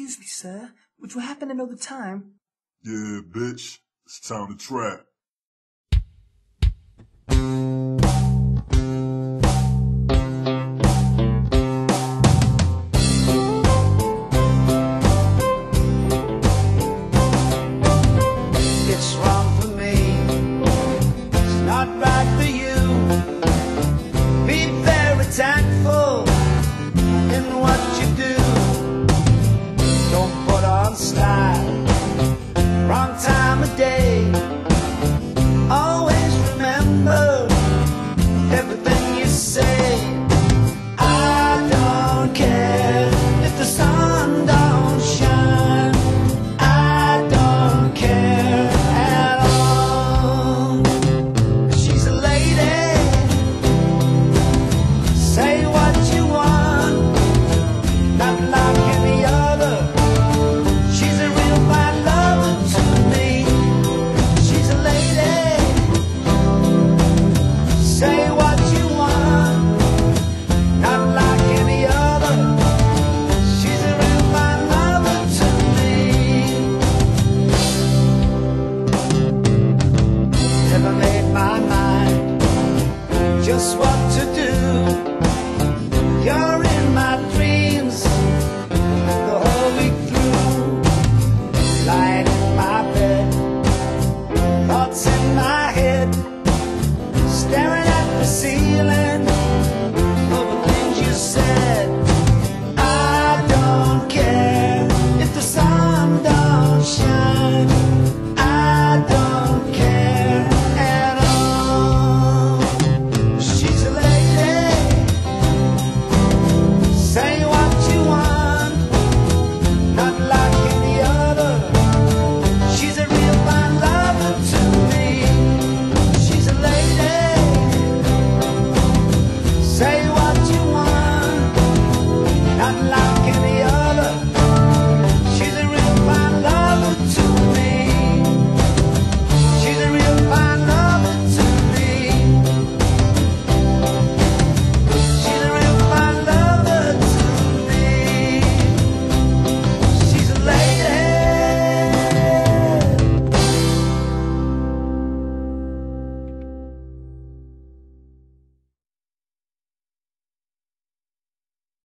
excuse me, sir, which will happen another time. Yeah, bitch, it's time to trap. It's wrong for me, it's not right for you. Be very thankful. my mind just what to do.